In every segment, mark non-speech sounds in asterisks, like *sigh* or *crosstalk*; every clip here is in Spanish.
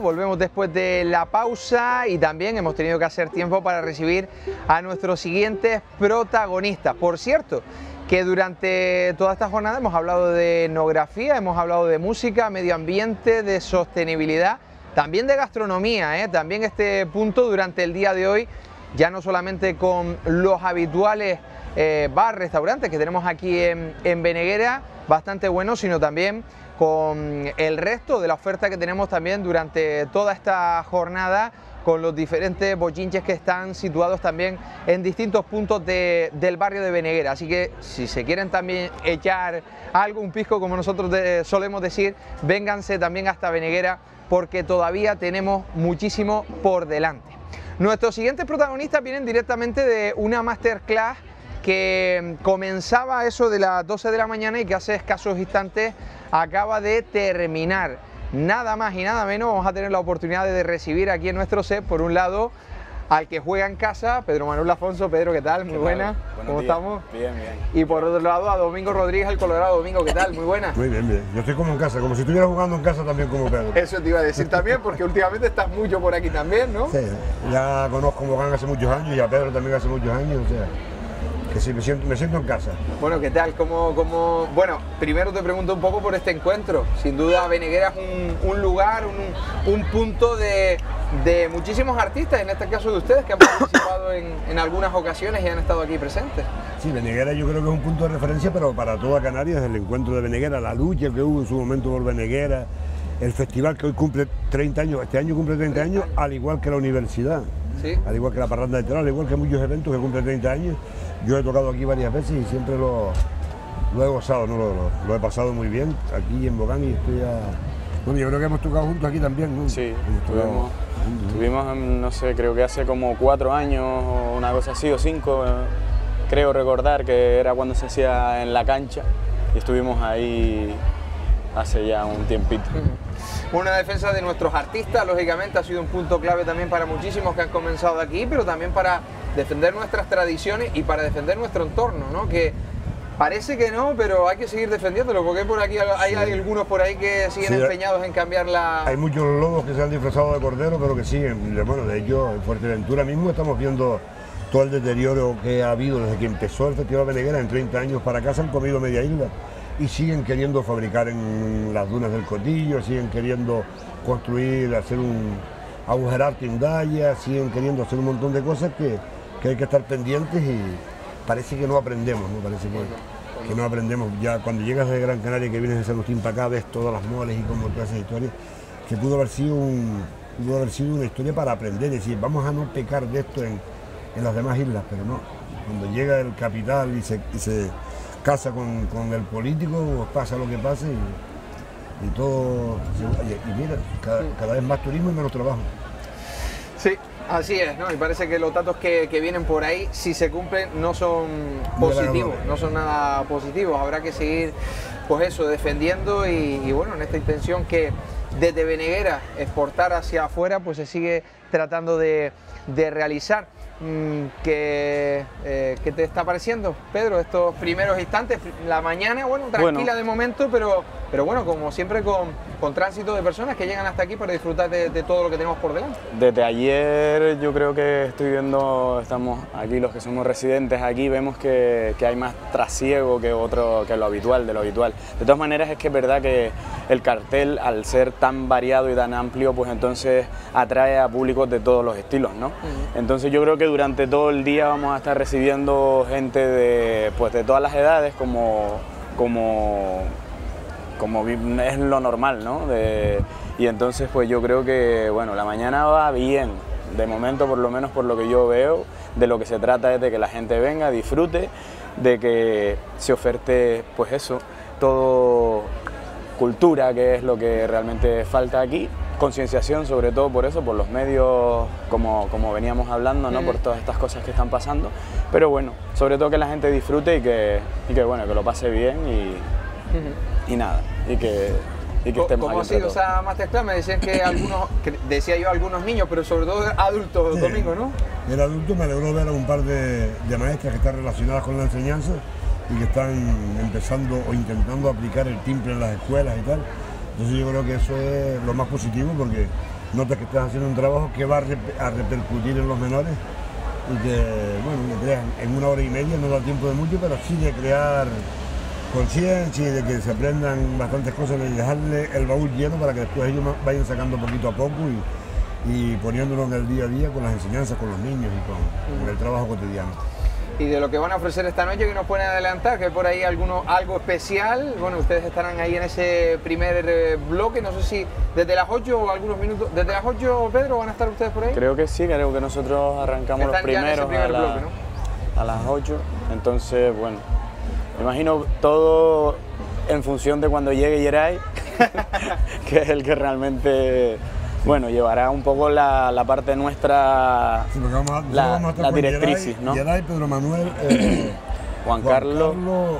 volvemos después de la pausa y también hemos tenido que hacer tiempo para recibir a nuestros siguientes protagonistas. Por cierto, que durante toda esta jornada hemos hablado de etnografía, hemos hablado de música, medio ambiente, de sostenibilidad, también de gastronomía, ¿eh? también este punto durante el día de hoy, ya no solamente con los habituales eh, bar, restaurantes que tenemos aquí en, en Beneguera, bastante buenos, sino también con el resto de la oferta que tenemos también durante toda esta jornada con los diferentes bochinches que están situados también en distintos puntos del barrio de Beneguera. Así que si se quieren también echar algo, un pisco como nosotros solemos decir, vénganse también hasta Beneguera porque todavía tenemos muchísimo por delante. Nuestros siguientes protagonistas vienen directamente de una masterclass que comenzaba eso de las 12 de la mañana y que hace escasos instantes acaba de terminar. Nada más y nada menos vamos a tener la oportunidad de recibir aquí en nuestro set, por un lado, al que juega en casa, Pedro Manuel Afonso. Pedro, ¿qué tal? Muy buena. ¿Cómo estamos? Bien, bien. Y por otro lado, a Domingo Rodríguez, el Colorado. Domingo, ¿qué tal? Muy buena. Muy bien, bien. Yo estoy como en casa, como si estuviera jugando en casa también como Pedro. Eso te iba a decir también, porque últimamente estás mucho por aquí también, ¿no? Sí, ya conozco a Mogán hace muchos años y a Pedro también hace muchos años, o sea que sí, me siento, me siento en casa. Bueno, ¿qué tal? ¿Cómo, cómo... Bueno, primero te pregunto un poco por este encuentro. Sin duda, Beneguera es un, lugar, un, punto de, muchísimos artistas, en este caso de ustedes, que han participado en, algunas ocasiones y han estado aquí presentes. Sí, Beneguera yo creo que es un punto de referencia, pero para toda Canarias, el encuentro de Beneguera, la lucha que hubo en su momento por Beneguera, el festival que hoy cumple 30 años, este año cumple 30 años, al igual que la universidad. Al igual que la parranda de terror, al igual que muchos eventos que cumplen 30 años, yo he tocado aquí varias veces y siempre lo, lo he gozado, ¿no? Lo, he pasado muy bien aquí en Bocán y estoy a... Bueno, yo creo que hemos tocado juntos aquí también, ¿no? Sí, estuvimos, no sé, creo que hace como cuatro años o una cosa así, o cinco, eh, creo recordar que era cuando se hacía en la cancha y estuvimos ahí hace ya un tiempito. Una defensa de nuestros artistas, lógicamente, ha sido un punto clave también para muchísimos que han comenzado aquí, pero también para defender nuestras tradiciones y para defender nuestro entorno, ¿no? Que parece que no, pero hay que seguir defendiéndolo, porque por aquí hay, algunos por ahí que siguen empeñados en cambiar la... Hay muchos lobos que se han disfrazado de cordero, pero que siguen. Bueno, de hecho, en Fuerteventura mismo estamos viendo todo el deterioro que ha habido desde que empezó el Festival Beneguera en 30 años para acá, se han comido media isla y siguen queriendo fabricar en las dunas del Cotillo, siguen queriendo construir, hacer un agujerar Tindaya, siguen queriendo hacer un montón de cosas que, hay que estar pendientes y parece que no aprendemos, ¿no? Parece que, no aprendemos. Ya cuando llegas de Gran Canaria que vienes de San Agustín para acá, ves todas las moles y como todas esas historias, que pudo haber sido un, pudo haber sido una historia para aprender, es decir, vamos a no pecar de esto en, las demás islas, pero no. Cuando llega el capital y se casa con, el político, pasa lo que pase y, todo. Y, mira, cada, vez más turismo y menos trabajo. Sí, así es, ¿no? Y parece que los datos que, vienen por ahí, si se cumplen, no son positivos, no son nada positivos. Habrá que seguir, pues eso, defendiendo y, bueno, en esta intención que desde Beneguera exportar hacia afuera, pues se sigue tratando de, de realizar. Mm, ¿Qué, eh, ¿Qué, te está pareciendo, Pedro, estos primeros instantes? La mañana, bueno, tranquila de momento, pero, pero bueno, como siempre con, con, tránsito de personas que llegan hasta aquí para disfrutar de, todo lo que tenemos por delante. Desde ayer yo creo que estoy viendo, estamos aquí los que somos residentes aquí, vemos que, que hay más trasiego que, otro, que lo habitual, de lo habitual. De todas maneras es que es verdad que el cartel, al ser tan variado y tan amplio, pues entonces atrae a públicos de todos los estilos, ¿no? Entonces yo creo que durante todo el día vamos a estar recibiendo gente de, pues, de todas las edades como, como, como es lo normal, ¿no? y entonces pues yo creo que bueno, la mañana va bien, de momento por lo menos por lo que yo veo, de lo que se trata es de que la gente venga, disfrute, de que se oferte pues eso, todo cultura, que es lo que realmente falta aquí, concienciación sobre todo por eso, por los medios, como, como veníamos hablando, ¿no? por todas estas cosas que están pasando, pero bueno, sobre todo que la gente disfrute y que, y que bueno, que lo pase bien y, y nada, y que, y que estemos ¿Cómo ha sido esa masterclass? Me decían que algunos, decía yo algunos niños, pero sobre todo adultos, Domingo, ¿no? El adulto me alegró ver a un par de, de maestras que están relacionadas con la enseñanza y que están empezando o intentando aplicar el timbre en las escuelas y tal Entonces yo creo que eso es lo más positivo porque notas que estás haciendo un trabajo que va a, repercutir en los menores y que, bueno, crean en una hora y media, no da tiempo de mucho, pero sí de crear conciencia y de que se aprendan bastantes cosas y dejarle el baúl lleno para que después ellos vayan sacando poquito a poco y, y poniéndolo en el día a día con las enseñanzas, con los niños y con el trabajo cotidiano y de lo que van a ofrecer esta noche que nos pueden adelantar, que por ahí alguno, algo especial. Bueno, ustedes estarán ahí en ese primer eh, bloque, no sé si desde las 8 o algunos minutos, desde las 8, Pedro, ¿van a estar ustedes por ahí? Creo que sí, creo que nosotros arrancamos los primeros a, a las 8, entonces, bueno, me imagino todo en función de cuando llegue Yeray, *laughs* que es el que realmente bueno, llevará un poco la, la parte nuestra, sí, vamos a, la, vamos a la directriz, ¿no? Yeray, Pedro Manuel, eh, *coughs* Juan, Carlos,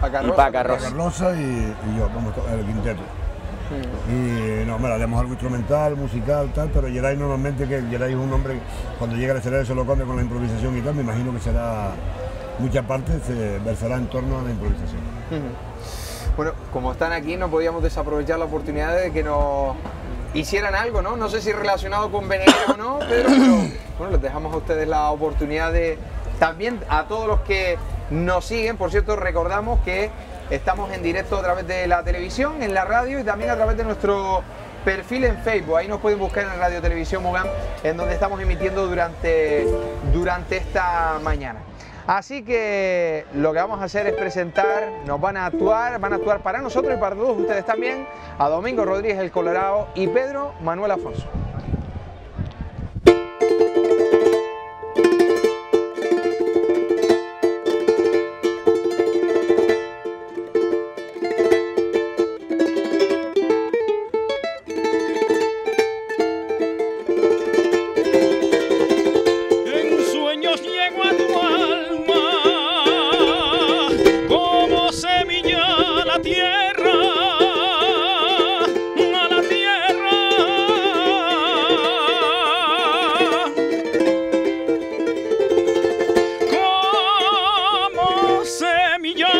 Carlos y Paca Rosa. y, y, yo, como el quinteto. Y no, bueno, haremos algo instrumental, musical, tal, pero Yeray normalmente, que Yeray es un hombre, cuando llega al escenario se lo come con la improvisación y tal, me imagino que será, mucha parte se versará en torno a la improvisación. Bueno, como están aquí, no podíamos desaprovechar la oportunidad de que nos hicieran algo, ¿no? No sé si relacionado con Venezuela o no, pero, bueno, les dejamos a ustedes la oportunidad de también a todos los que nos siguen, por cierto, recordamos que estamos en directo a través de la televisión, en la radio y también a través de nuestro perfil en Facebook. Ahí nos pueden buscar en Radio Televisión Mogán, en donde estamos emitiendo durante, durante esta mañana. Así que lo que vamos a hacer es presentar, nos van a actuar, van a actuar para nosotros y para todos ustedes también, a Domingo Rodríguez el Colorado y Pedro Manuel Afonso. millones.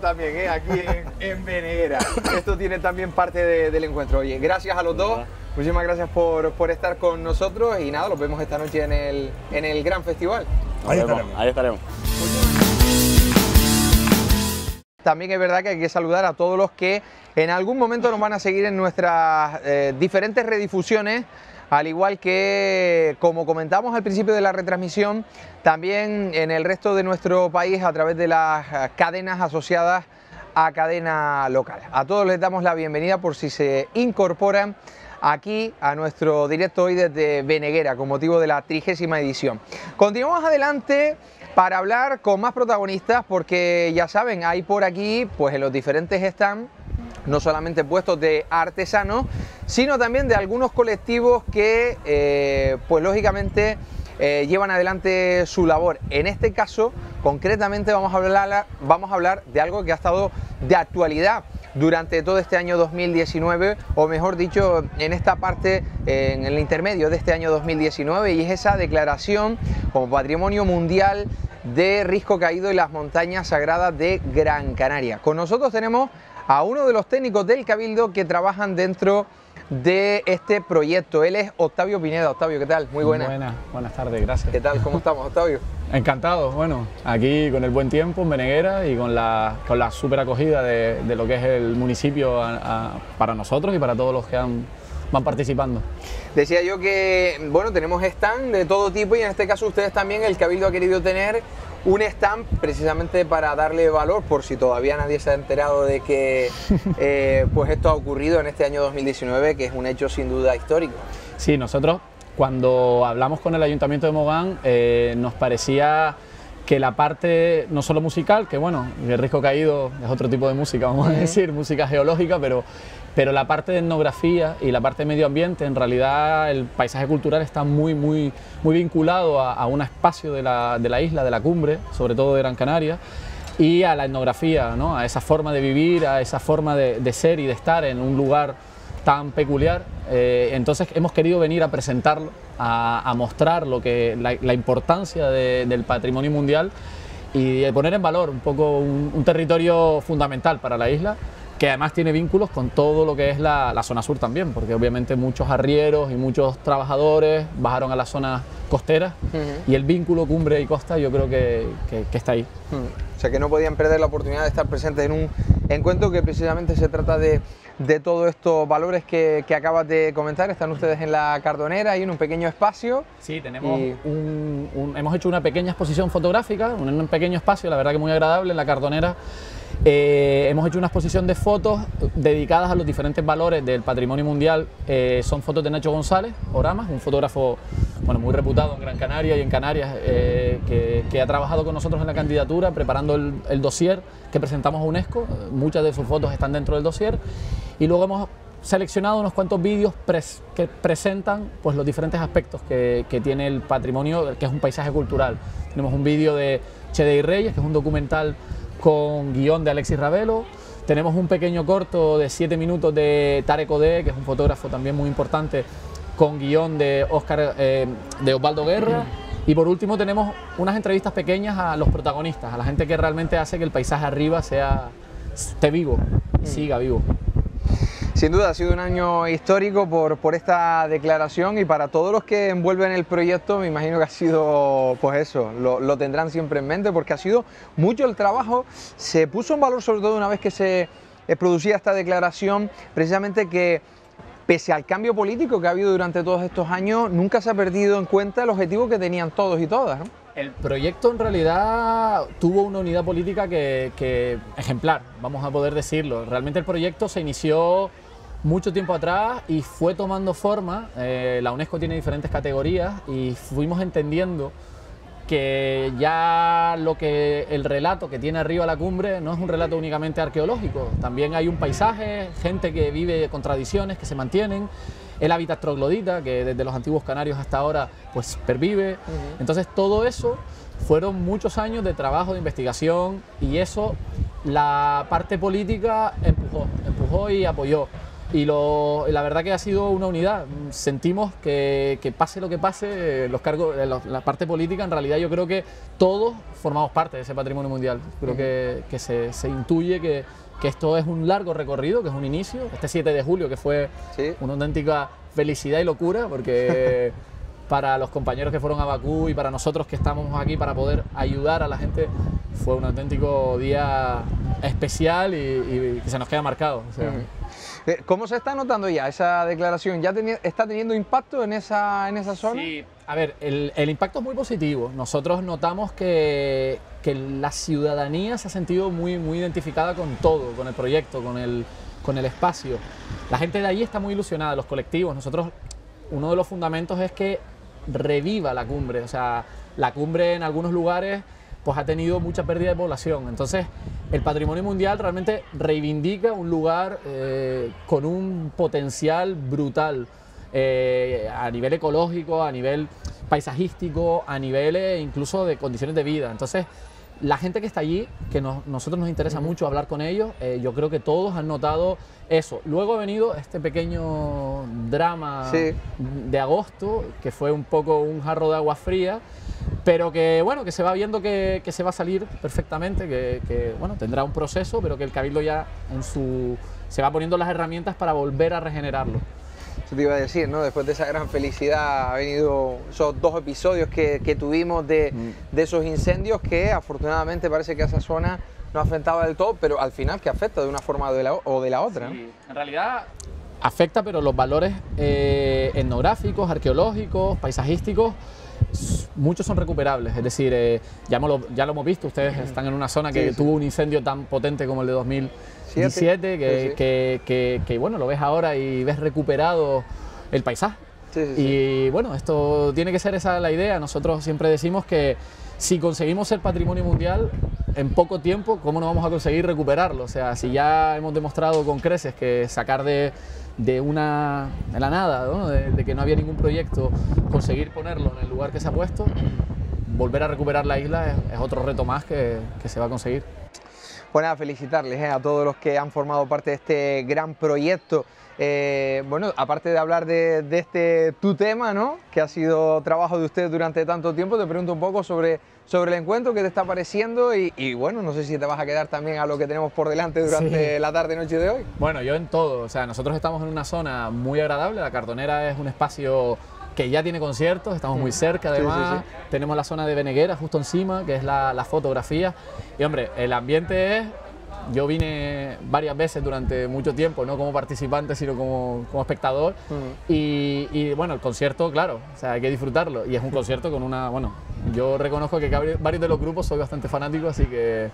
También, ¿eh? aquí en, en Esto tiene también parte del encuentro. Oye, gracias a los dos. Muchísimas gracias por, por, estar con nosotros y nada, los vemos esta noche en el, en el gran festival. Ahí estaremos. Ahí estaremos. También es verdad que hay que saludar a todos los que en algún momento nos van a seguir en nuestras eh, diferentes redifusiones al igual que, como comentamos al principio de la retransmisión, también en el resto de nuestro país a través de las cadenas asociadas a cadena local. A todos les damos la bienvenida por si se incorporan aquí a nuestro directo hoy desde Beneguera con motivo de la trigésima edición. Continuamos adelante para hablar con más protagonistas porque ya saben, hay por aquí, pues en los diferentes stands, no solamente puestos de artesanos, sino también de algunos colectivos que, eh, pues lógicamente, eh, llevan adelante su labor. En este caso, concretamente, vamos a, hablar, vamos a hablar de algo que ha estado de actualidad durante todo este año 2019, o mejor dicho, en esta parte, en el intermedio de este año 2019, y es esa declaración como Patrimonio Mundial de Risco Caído en las Montañas Sagradas de Gran Canaria. Con nosotros tenemos a uno de los técnicos del Cabildo que trabajan dentro de este proyecto. Él es Octavio Pineda. Octavio, ¿qué tal? Muy buenas. Buenas, buenas tardes, gracias. ¿Qué tal? ¿Cómo estamos, Octavio? Encantado, bueno, aquí con el buen tiempo en Beneguera y con la, con la super acogida de, lo que es el municipio para nosotros y para todos los que han van participando. Decía yo que, bueno, tenemos stand de todo tipo y en este caso ustedes también, el Cabildo ha querido tener un stand precisamente para darle valor, por si todavía nadie se ha enterado de que *laughs* eh, pues esto ha ocurrido en este año 2019, que es un hecho sin duda histórico. Sí, nosotros cuando hablamos con el Ayuntamiento de Mogán eh, nos parecía que la parte no solo musical, que bueno, el Risco Caído es otro tipo de música, vamos a decir, música geológica, pero, pero la parte de etnografía y la parte de medio ambiente, en realidad el paisaje cultural está muy, muy, muy vinculado a, un espacio de la, de la, isla, de la cumbre, sobre todo de Gran Canaria, y a la etnografía, ¿no? a esa forma de vivir, a esa forma de, de ser y de estar en un lugar tan peculiar. Eh, entonces hemos querido venir a presentarlo, a, mostrar lo que, la, importancia del patrimonio mundial y poner en valor un poco un, territorio fundamental para la isla que además tiene vínculos con todo lo que es la, zona sur también, porque obviamente muchos arrieros y muchos trabajadores bajaron a las zonas costeras y el vínculo cumbre y costa yo creo que, está ahí. O sea que no podían perder la oportunidad de estar presentes en un encuentro que precisamente se trata de de todos estos valores que, acabas de comentar. Están ustedes en la Cardonera y en un pequeño espacio. Sí, tenemos un, hemos hecho una pequeña exposición fotográfica, un, un pequeño espacio, la verdad que muy agradable en la Cardonera. Eh, hemos hecho una exposición de fotos dedicadas a los diferentes valores del patrimonio mundial. Eh, son fotos de Nacho González, Oramas, un fotógrafo bueno, muy reputado en Gran Canaria y en Canarias, eh, que, ha trabajado con nosotros en la candidatura preparando el, dossier que presentamos a UNESCO. Muchas de sus fotos están dentro del dossier y luego hemos seleccionado unos cuantos vídeos que presentan pues, los diferentes aspectos que, tiene el patrimonio, que es un paisaje cultural. Tenemos un vídeo de Chede y Reyes, que es un documental con guion de Alexis Ravelo. Tenemos un pequeño corto de 7 minutos de Tarek Ode, que es un fotógrafo también muy importante, con guion de, Oscar, eh, de Osvaldo Guerra. Y por último tenemos unas entrevistas pequeñas a los protagonistas, a la gente que realmente hace que el paisaje arriba sea, esté vivo, mm. siga vivo. Sin duda ha sido un año histórico por, por, esta declaración y para todos los que envuelven el proyecto me imagino que ha sido, pues eso, lo, lo, tendrán siempre en mente porque ha sido mucho el trabajo, se puso en valor sobre todo una vez que se eh, producía esta declaración, precisamente que pese al cambio político que ha habido durante todos estos años, nunca se ha perdido en cuenta el objetivo que tenían todos y todas. El proyecto en realidad tuvo una unidad política que, que, ejemplar, vamos a poder decirlo. Realmente el proyecto se inició mucho tiempo atrás y fue tomando forma. Eh, la UNESCO tiene diferentes categorías y fuimos entendiendo que ya lo que el relato que tiene arriba la cumbre no es un relato únicamente arqueológico, también hay un paisaje, gente que vive con tradiciones que se mantienen, el hábitat troglodita que desde los antiguos canarios hasta ahora pues pervive. Entonces todo eso fueron muchos años de trabajo, de investigación y eso la parte política empujó, empujó y apoyó y, la verdad que ha sido una unidad. Sentimos que, pase lo que pase, los cargos, eh, la parte política, en realidad yo creo que todos formamos parte de ese patrimonio mundial. Creo que, se, intuye que, esto es un largo recorrido, que es un inicio. Este 7 de julio, que fue una auténtica felicidad y locura, porque *laughs* para los compañeros que fueron a Bakú y para nosotros que estamos aquí para poder ayudar a la gente, fue un auténtico día especial y, que se nos queda marcado. Eh, ¿Cómo se está notando ya esa declaración? ¿Ya está teniendo impacto en esa, en esa zona? Sí, a ver, el, impacto es muy positivo. Nosotros notamos que, la ciudadanía se ha sentido muy, muy identificada con todo, con el proyecto, con el, con el espacio. La gente de allí está muy ilusionada, los colectivos. Nosotros, uno de los fundamentos es que reviva la cumbre. O sea, la cumbre en algunos lugares pues ha tenido mucha pérdida de población. Entonces, el patrimonio mundial realmente reivindica un lugar eh, con un potencial brutal eh, a nivel ecológico, a nivel paisajístico, a nivel eh, incluso de condiciones de vida. Entonces, la gente que está allí, que nosotros nos interesa mucho hablar con ellos, yo creo que todos han notado eso. Luego ha venido este pequeño drama de agosto, que fue un poco un jarro de agua fría, pero que bueno, que se va viendo que, se va a salir perfectamente, que, bueno, tendrá un proceso, pero que el Cabildo ya en su se va poniendo las herramientas para volver a regenerarlo. Eso te iba a decir, ¿no? Después de esa gran felicidad ha venido esos dos episodios que, tuvimos de, mm. de, esos incendios que afortunadamente parece que esa zona no afectaba del todo, pero al final que afecta de una forma o de la, otra. En realidad afecta, pero los valores eh, etnográficos, arqueológicos, paisajísticos, muchos son recuperables. Es decir, eh, ya, lo, ya, lo, hemos visto, ustedes están en una zona que tuvo un incendio tan potente como el de 2017, que, que, que, bueno, lo ves ahora y ves recuperado el paisaje. y bueno, esto tiene que ser esa la idea. Nosotros siempre decimos que si conseguimos ser patrimonio mundial en poco tiempo, ¿cómo no vamos a conseguir recuperarlo? O sea, si ya hemos demostrado con creces que sacar de, de una de la nada, De, que no había ningún proyecto, conseguir ponerlo en el lugar que se ha puesto, volver a recuperar la isla es, otro reto más que, que, se va a conseguir. Bueno, a felicitarles ¿eh? a todos los que han formado parte de este gran proyecto. Eh, bueno, aparte de hablar de, este tu tema, ¿no? que ha sido trabajo de ustedes durante tanto tiempo, te pregunto un poco sobre, sobre el encuentro, qué te está pareciendo y, bueno, no sé si te vas a quedar también a lo que tenemos por delante durante la tarde noche de hoy. Bueno, yo en todo, o sea, nosotros estamos en una zona muy agradable, la cartonera es un espacio que ya tiene conciertos, estamos muy cerca además, tenemos la zona de Beneguera justo encima, que es la, la fotografía, y hombre, el ambiente es yo vine varias veces durante mucho tiempo, no como participante, sino como, como espectador. y, bueno, el concierto, claro, o sea, hay que disfrutarlo. Y es un concierto con una, bueno, yo reconozco que varios de los grupos soy bastante fanático, así que,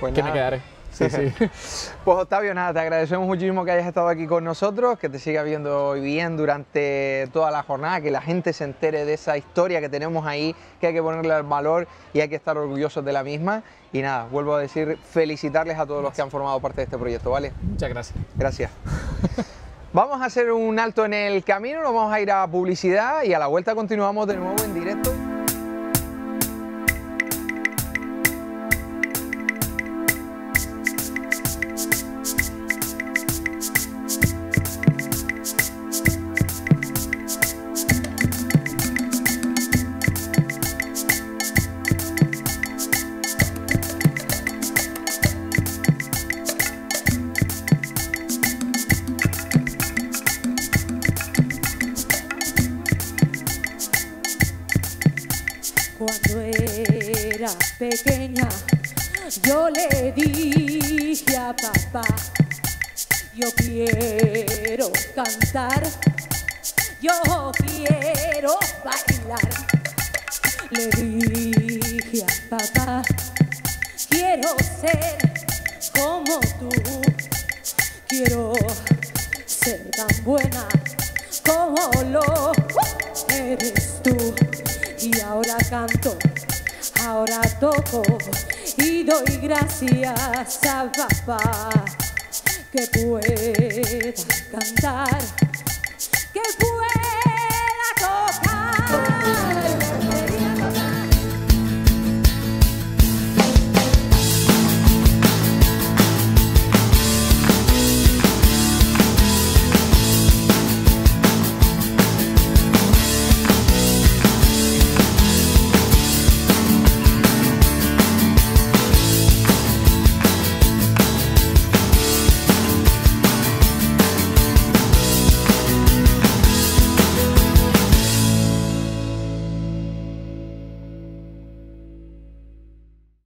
pues que me quedaré. Sí, sí. *laughs* pues Octavio, nada, te agradecemos muchísimo que hayas estado aquí con nosotros, que te siga viendo bien durante toda la jornada, que la gente se entere de esa historia que tenemos ahí, que hay que ponerle el valor y hay que estar orgullosos de la misma. Y nada, vuelvo a decir, felicitarles a todos los que han formado parte de este proyecto, ¿vale? Muchas gracias. Gracias. *laughs* vamos a hacer un alto en el camino, nos vamos a ir a publicidad y a la vuelta continuamos de nuevo en directo. Quiero cantar, yo quiero bailar. Le dije a papá, quiero ser como tú, quiero ser tan buena como lo eres tú. Y ahora canto Ahora toco y doy gracias a papá que pueda cantar,